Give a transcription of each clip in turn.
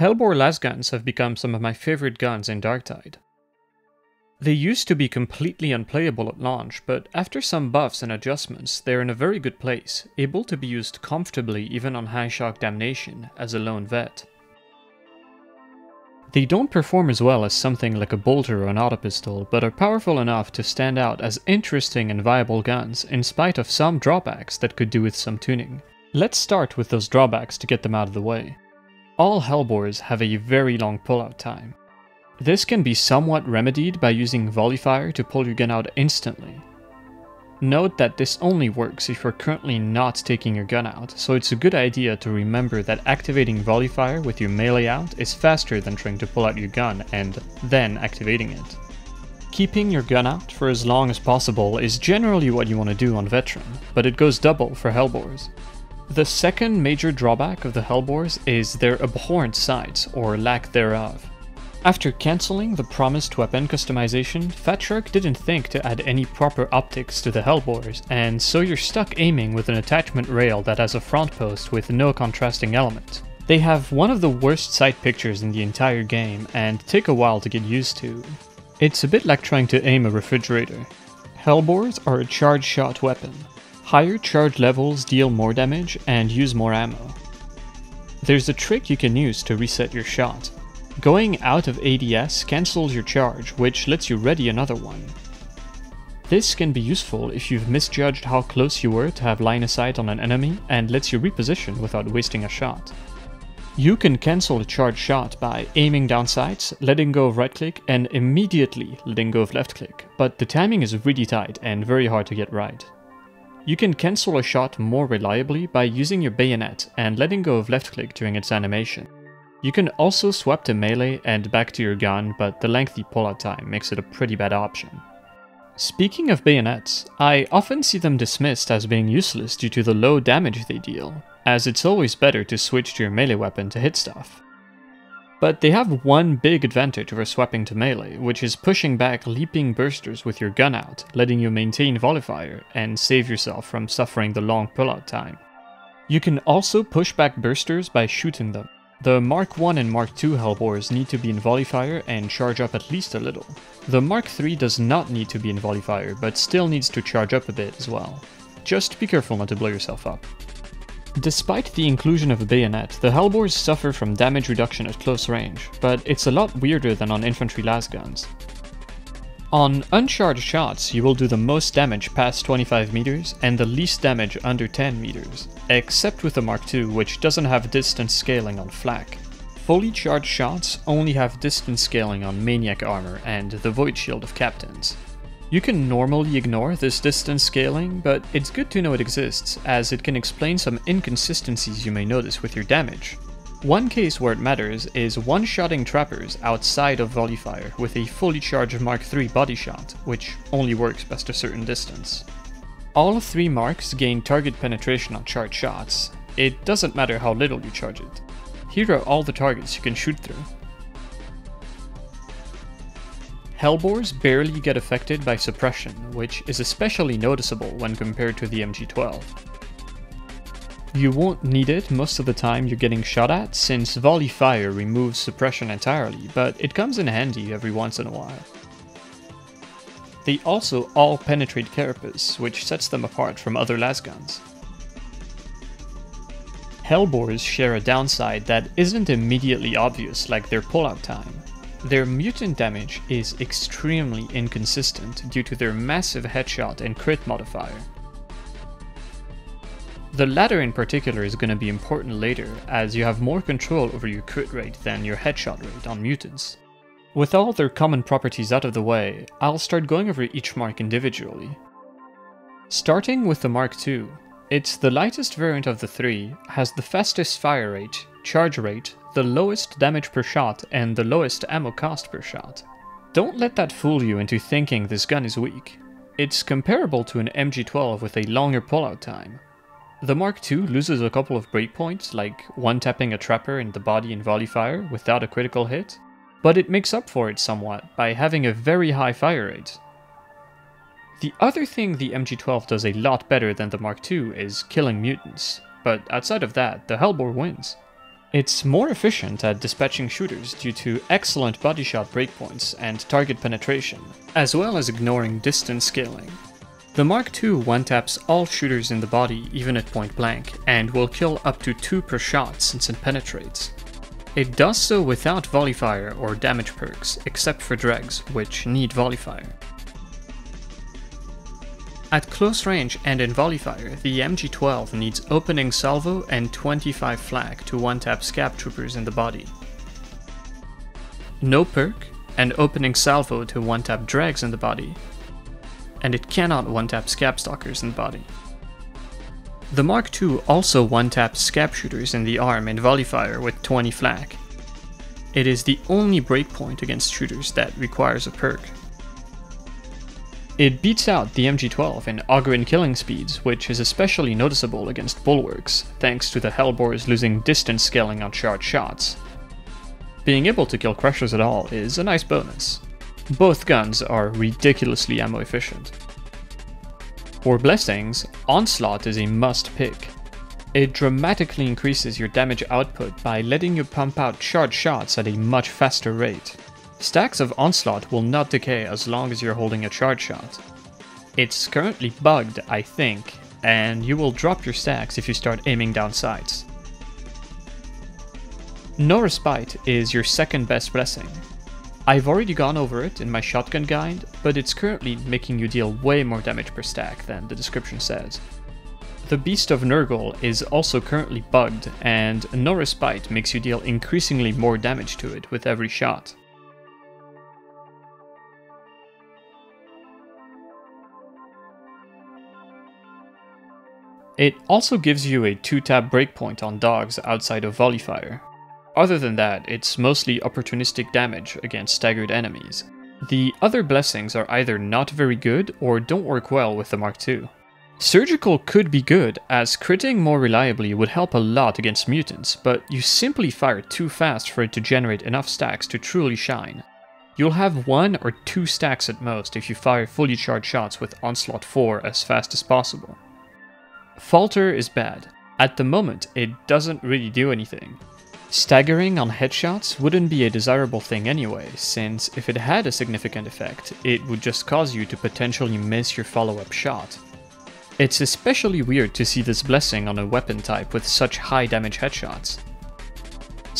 Helbore lasguns have become some of my favorite guns in Darktide. They used to be completely unplayable at launch, but after some buffs and adjustments, they're in a very good place, able to be used comfortably even on high shock damnation as a lone vet. They don't perform as well as something like a bolter or an autopistol, but are powerful enough to stand out as interesting and viable guns in spite of some drawbacks that could do with some tuning. Let's start with those drawbacks to get them out of the way. All Helbores have a very long pullout time. This can be somewhat remedied by using Volley Fire to pull your gun out instantly. Note that this only works if you're currently not taking your gun out, so it's a good idea to remember that activating Volley Fire with your melee out is faster than trying to pull out your gun and then activating it. Keeping your gun out for as long as possible is generally what you want to do on Veteran, but it goes double for Helbores. The second major drawback of the Helbores is their abhorrent sights, or lack thereof. After cancelling the promised weapon customization, Fatshark didn't think to add any proper optics to the Helbores, and so you're stuck aiming with an attachment rail that has a front post with no contrasting element. They have one of the worst sight pictures in the entire game, and take a while to get used to. It's a bit like trying to aim a refrigerator. Helbores are a charge shot weapon. Higher charge levels deal more damage and use more ammo. There's a trick you can use to reset your shot. Going out of ADS cancels your charge, which lets you ready another one. This can be useful if you've misjudged how close you were to have line of sight on an enemy and lets you reposition without wasting a shot. You can cancel a charge shot by aiming down sights, letting go of right click, and immediately letting go of left click, but the timing is really tight and very hard to get right. You can cancel a shot more reliably by using your bayonet and letting go of left click during its animation. You can also swap to melee and back to your gun, but the lengthy pullout time makes it a pretty bad option. Speaking of bayonets, I often see them dismissed as being useless due to the low damage they deal, as it's always better to switch to your melee weapon to hit stuff. But they have one big advantage over swapping to melee, which is pushing back leaping bursters with your gun out, letting you maintain volley fire and save yourself from suffering the long pullout time. You can also push back bursters by shooting them, the Mark 1 and Mark 2 Helbores need to be in volley fire and charge up at least a little. The Mark 3 does not need to be in volley fire, but still needs to charge up a bit as well. Just be careful not to blow yourself up. Despite the inclusion of a bayonet, the Helbores suffer from damage reduction at close range, but it's a lot weirder than on infantry lasguns. On uncharged shots, you will do the most damage past 25 meters and the least damage under 10 meters, except with the Mark II, which doesn't have distance scaling on flak. Fully charged shots only have distance scaling on Maniac armor and the Void Shield of Captains. You can normally ignore this distance scaling, but it's good to know it exists, as it can explain some inconsistencies you may notice with your damage. One case where it matters is one-shotting trappers outside of volley fire with a fully charged Mark III body shot, which only works past a certain distance. All three marks gain target penetration on charged shots. It doesn't matter how little you charge it. Here are all the targets you can shoot through. Helbores barely get affected by suppression, which is especially noticeable when compared to the MG12. You won't need it most of the time you're getting shot at, since volley fire removes suppression entirely, but it comes in handy every once in a while. They also all penetrate carapace, which sets them apart from other lasguns. Helbores share a downside that isn't immediately obvious like their pullout time. Their mutant damage is extremely inconsistent due to their massive headshot and crit modifier. The latter in particular is going to be important later, as you have more control over your crit rate than your headshot rate on mutants. With all their common properties out of the way, I'll start going over each mark individually. Starting with the Mark II, it's the lightest variant of the three, has the fastest fire rate, charge rate, the lowest damage per shot, and the lowest ammo cost per shot. Don't let that fool you into thinking this gun is weak. It's comparable to an MG12 with a longer pullout time, the Mark II loses a couple of breakpoints, like one-tapping a trapper in the body in volley fire without a critical hit, but it makes up for it somewhat by having a very high fire rate. The other thing the MG12 does a lot better than the Mark II is killing mutants, but outside of that, the Helbore wins. It's more efficient at dispatching shooters due to excellent body shot breakpoints and target penetration, as well as ignoring distance scaling. The Mark II one-taps all shooters in the body even at point blank, and will kill up to 2 per shot since it penetrates. It does so without volley fire or damage perks, except for dregs, which need volley fire. At close range and in volley fire, the MG12 needs opening salvo and 25 flak to one-tap scab troopers in the body. No perk, and opening salvo to one-tap dregs in the body. And it cannot one-tap scab stalkers in the body. The Mark II also one-taps scab shooters in the arm and volley fire with 20 flak. It is the only breakpoint against shooters that requires a perk. It beats out the MG12 in Ogryn killing speeds, which is especially noticeable against bulwarks, thanks to the Helbores losing distance scaling on charged shots. Being able to kill Crushers at all is a nice bonus. Both guns are ridiculously ammo efficient. For Blessings, Onslaught is a must pick. It dramatically increases your damage output by letting you pump out charged shots at a much faster rate. Stacks of Onslaught will not decay as long as you're holding a charge shot. It's currently bugged, I think, and you will drop your stacks if you start aiming down sights. No Respite is your second best blessing. I've already gone over it in my shotgun guide, but it's currently making you deal way more damage per stack than the description says. The Beast of Nurgle is also currently bugged, and No Respite makes you deal increasingly more damage to it with every shot. It also gives you a 2-tap breakpoint on dogs outside of volley fire. Other than that, it's mostly opportunistic damage against staggered enemies. The other blessings are either not very good or don't work well with the Mark II. Surgical could be good, as critting more reliably would help a lot against mutants, but you simply fire too fast for it to generate enough stacks to truly shine. You'll have one or two stacks at most if you fire fully charged shots with Onslaught 4 as fast as possible. Falter is bad. At the moment, it doesn't really do anything. Staggering on headshots wouldn't be a desirable thing anyway, since if it had a significant effect, it would just cause you to potentially miss your follow-up shot. It's especially weird to see this blessing on a weapon type with such high damage headshots.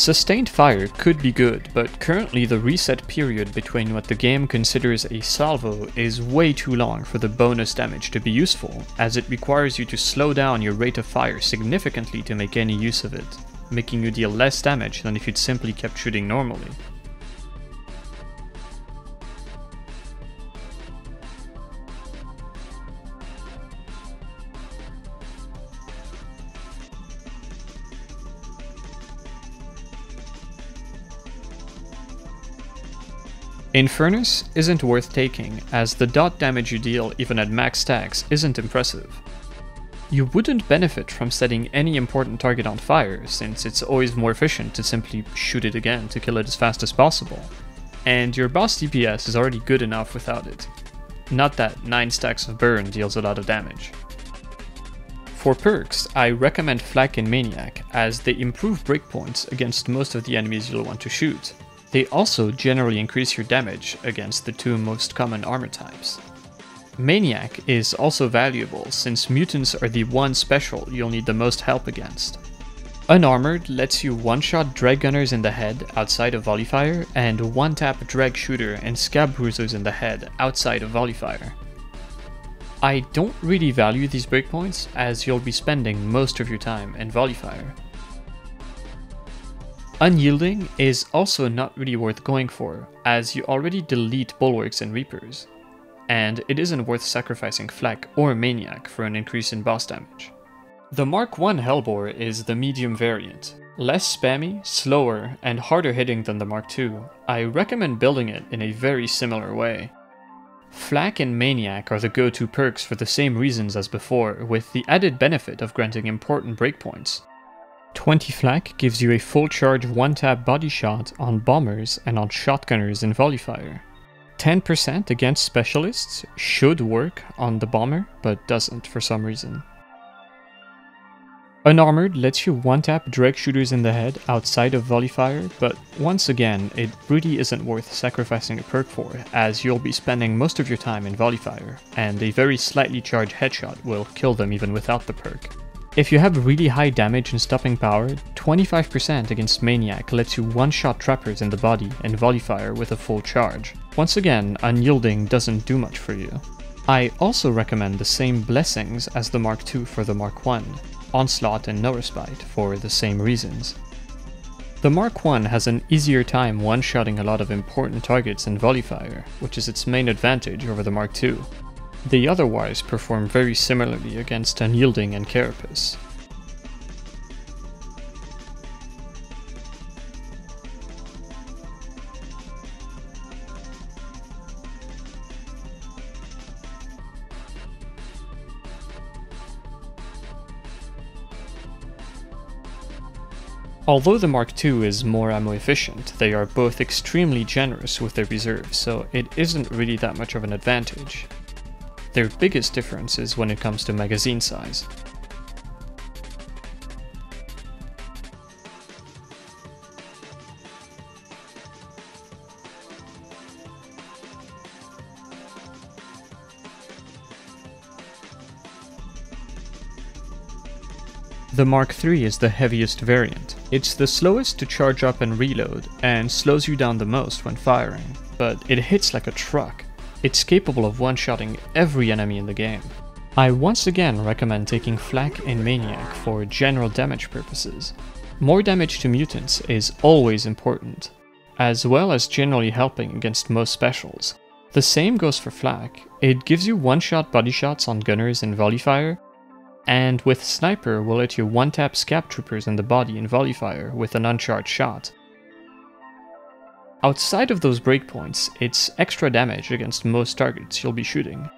Sustained fire could be good, but currently the reset period between what the game considers a salvo is way too long for the bonus damage to be useful, as it requires you to slow down your rate of fire significantly to make any use of it, making you deal less damage than if you'd simply kept shooting normally. Infernus isn't worth taking, as the dot damage you deal even at max stacks isn't impressive. You wouldn't benefit from setting any important target on fire, since it's always more efficient to simply shoot it again to kill it as fast as possible. And your boss DPS is already good enough without it. Not that 9 stacks of burn deals a lot of damage. For perks, I recommend Flak and Maniac, as they improve breakpoints against most of the enemies you'll want to shoot, they also generally increase your damage against the two most common armor types. Maniac is also valuable since mutants are the one special you'll need the most help against. Unarmored lets you one-shot dreg gunners in the head outside of volley fire and one-tap dreg shooter and scab bruisers in the head outside of volley fire. I don't really value these breakpoints as you'll be spending most of your time in volley fire. Unyielding is also not really worth going for, as you already delete Bulwarks and Reapers, and it isn't worth sacrificing Flak or Maniac for an increase in boss damage. The Mark I Helbore is the medium variant. Less spammy, slower, and harder hitting than the Mark II, I recommend building it in a very similar way. Flak and Maniac are the go-to perks for the same reasons as before, with the added benefit of granting important breakpoints, 20 flak gives you a full charge one-tap body shot on bombers and on shotgunners in volley fire. 10% against specialists should work on the bomber, but doesn't for some reason. Unarmored lets you one-tap direct shooters in the head outside of volley fire, but once again, it really isn't worth sacrificing a perk for, as you'll be spending most of your time in volley fire, and a very slightly charged headshot will kill them even without the perk. If you have really high damage and stopping power, 25% against Maniac lets you one-shot trappers in the body and volley fire with a full charge. Once again, Unyielding doesn't do much for you. I also recommend the same blessings as the Mark II for the Mark I, Onslaught and No Respite for the same reasons. The Mark I has an easier time one-shotting a lot of important targets in volley fire, which is its main advantage over the Mark II. They otherwise perform very similarly against Unyielding and Carapace. Although the Mark II is more ammo efficient, they are both extremely generous with their reserves, so it isn't really that much of an advantage. Their biggest difference is when it comes to magazine size. The Mark III is the heaviest variant. It's the slowest to charge up and reload, and slows you down the most when firing, but it hits like a truck. It's capable of one-shotting every enemy in the game. I once again recommend taking Flak and Maniac for general damage purposes. More damage to mutants is always important, as well as generally helping against most specials. The same goes for Flak, it gives you one-shot body shots on gunners and volley fire, and with Sniper will let you one-tap Scab Troopers in the body in volley fire with an uncharged shot. Outside of those breakpoints, it's extra damage against most targets you'll be shooting.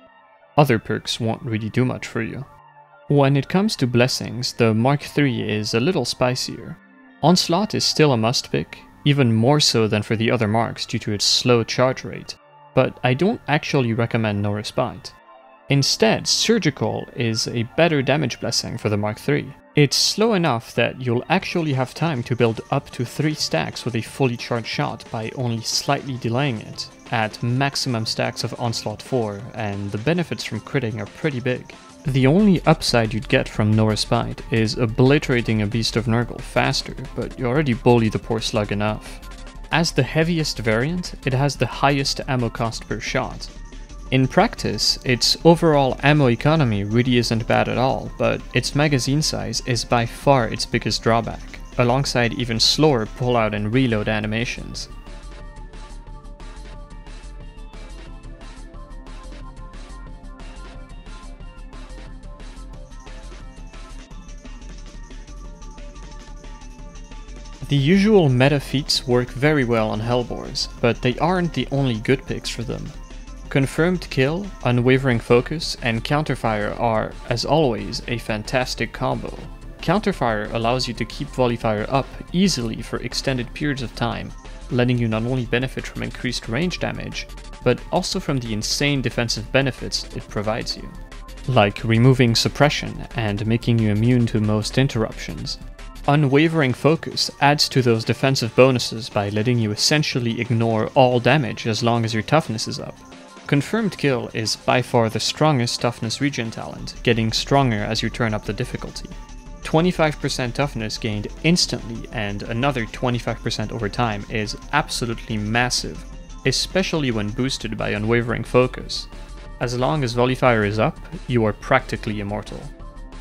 Other perks won't really do much for you. When it comes to blessings, the Mark III is a little spicier. Onslaught is still a must pick, even more so than for the other marks due to its slow charge rate, but I don't actually recommend No Respite. Instead, Surgical is a better damage blessing for the Mark III. It's slow enough that you'll actually have time to build up to 3 stacks with a fully charged shot by only slightly delaying it, at maximum stacks of Onslaught 4, and the benefits from critting are pretty big. The only upside you'd get from No Respite is obliterating a Beast of Nurgle faster, but you already bully the poor slug enough. As the heaviest variant, it has the highest ammo cost per shot, in practice, its overall ammo economy really isn't bad at all, but its magazine size is by far its biggest drawback, alongside even slower pullout and reload animations. The usual meta feats work very well on Helbores, but they aren't the only good picks for them. Confirmed Kill, Unwavering Focus, and Counterfire are, as always, a fantastic combo. Counterfire allows you to keep volley fire up easily for extended periods of time, letting you not only benefit from increased range damage, but also from the insane defensive benefits it provides you. Like removing suppression and making you immune to most interruptions. Unwavering Focus adds to those defensive bonuses by letting you essentially ignore all damage as long as your toughness is up. Confirmed Kill is by far the strongest toughness regen talent, getting stronger as you turn up the difficulty. 25% toughness gained instantly and another 25% over time is absolutely massive, especially when boosted by Unwavering Focus. As long as Volley Fire is up, you are practically immortal.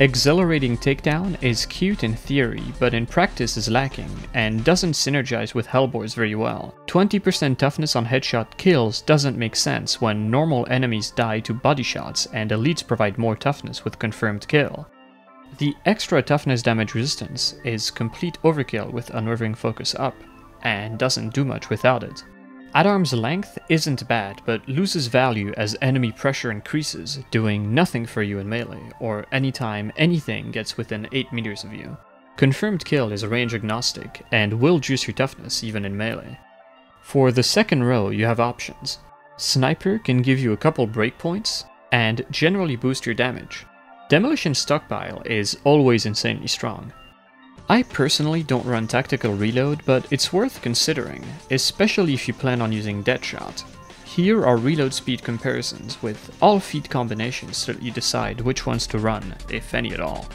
Exhilarating Takedown is cute in theory, but in practice is lacking, and doesn't synergize with Helbores very well. 20% toughness on headshot kills doesn't make sense when normal enemies die to body shots and elites provide more toughness with confirmed kill. The extra toughness damage resistance is complete overkill with Unwavering Focus up, and doesn't do much without it. At arm's length isn't bad, but loses value as enemy pressure increases, doing nothing for you in melee, or anytime anything gets within 8 meters of you. Confirmed Kill is range agnostic, and will juice your toughness even in melee. For the second row, you have options. Sniper can give you a couple breakpoints, and generally boost your damage. Demolition Stockpile is always insanely strong. I personally don't run Tactical Reload, but it's worth considering, especially if you plan on using Deadshot. Here are reload speed comparisons with all feed combinations so that you decide which ones to run, if any at all.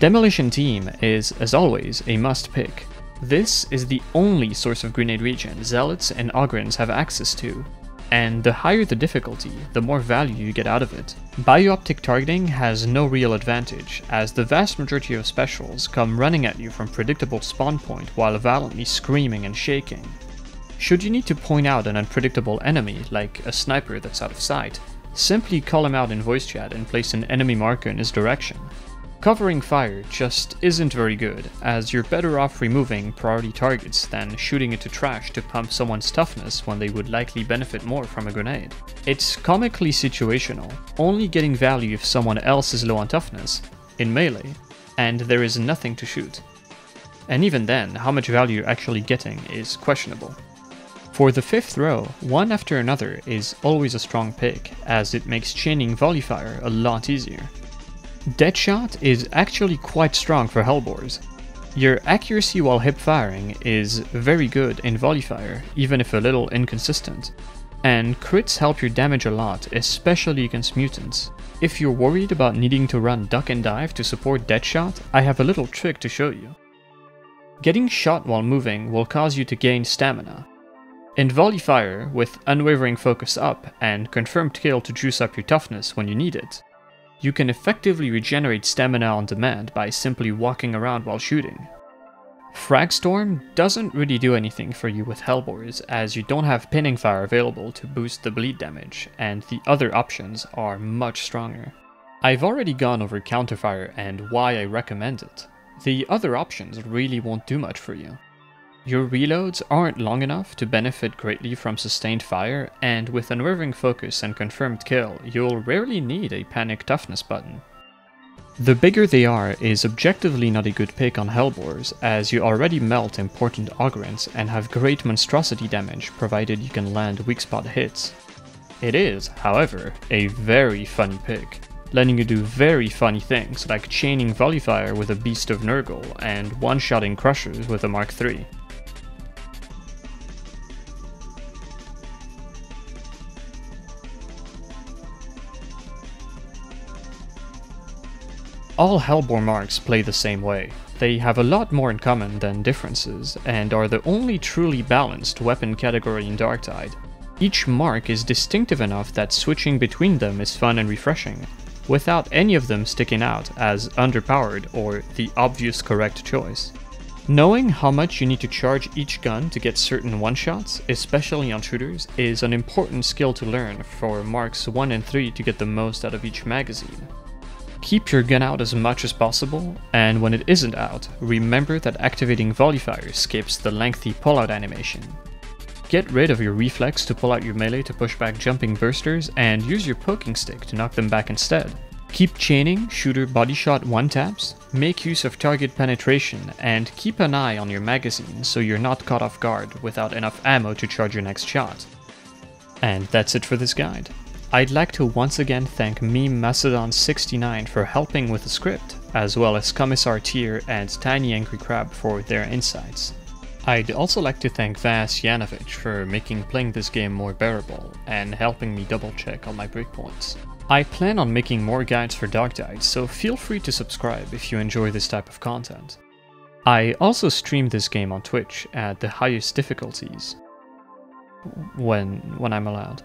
Demolition Team is, as always, a must pick. This is the only source of grenade regen Zealots and Ogryns have access to, and the higher the difficulty, the more value you get out of it. Bioptic targeting has no real advantage, as the vast majority of specials come running at you from predictable spawn point while violently screaming and shaking. Should you need to point out an unpredictable enemy, like a sniper that's out of sight, simply call him out in voice chat and place an enemy marker in his direction. Covering fire just isn't very good, as you're better off removing priority targets than shooting into trash to pump someone's toughness when they would likely benefit more from a grenade. It's comically situational, only getting value if someone else is low on toughness, in melee, and there is nothing to shoot. And even then, how much value you're actually getting is questionable. For the fifth row, one after another is always a strong pick, as it makes chaining volley fire a lot easier. Deadshot is actually quite strong for Helbores. Your accuracy while hip firing is very good in volley fire, even if a little inconsistent. And crits help your damage a lot, especially against mutants. If you're worried about needing to run duck and dive to support Deadshot, I have a little trick to show you. Getting shot while moving will cause you to gain stamina. In volley fire, with unwavering focus up and confirmed kill to juice up your toughness when you need it, you can effectively regenerate stamina on demand by simply walking around while shooting. Fragstorm doesn't really do anything for you with Helbores as you don't have pinning fire available to boost the bleed damage, and the other options are much stronger. I've already gone over counterfire and why I recommend it. The other options really won't do much for you. Your reloads aren't long enough to benefit greatly from sustained fire, and with unwavering focus and confirmed kill, you'll rarely need a panic toughness button. The bigger they are is objectively not a good pick on Helbores, as you already melt important Ogryns and have great monstrosity damage provided you can land weak spot hits. It is, however, a very funny pick, letting you do very funny things like chaining Volley Fire with a Beast of Nurgle and one-shotting Crushers with a Mark III. All Helbore marks play the same way. They have a lot more in common than differences, and are the only truly balanced weapon category in Darktide. Each mark is distinctive enough that switching between them is fun and refreshing, without any of them sticking out as underpowered or the obvious correct choice. Knowing how much you need to charge each gun to get certain one-shots, especially on shooters, is an important skill to learn for marks 1 and 3 to get the most out of each magazine. Keep your gun out as much as possible, and when it isn't out, remember that activating volley fire skips the lengthy pullout animation. Get rid of your reflex to pull out your melee to push back jumping bursters, and use your poking stick to knock them back instead. Keep chaining, shooter body shot one taps, make use of target penetration, and keep an eye on your magazine so you're not caught off guard without enough ammo to charge your next shot. And that's it for this guide. I'd like to once again thank Meme Macedon69 for helping with the script, as well as Commissar Tier and Tiny Angry Crab for their insights. I'd also like to thank Vas Yanovich for making playing this game more bearable and helping me double check on my breakpoints. I plan on making more guides for Darktide, so feel free to subscribe if you enjoy this type of content. I also stream this game on Twitch at the highest difficulties when when I'm allowed.